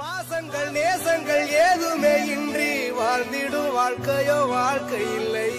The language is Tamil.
பாசங்கள் நேசங்கள் ஏதுமே இன்றி வாழ்ந்திடும் வாழ்க்கையோ வாழ்க்கை இல்லை.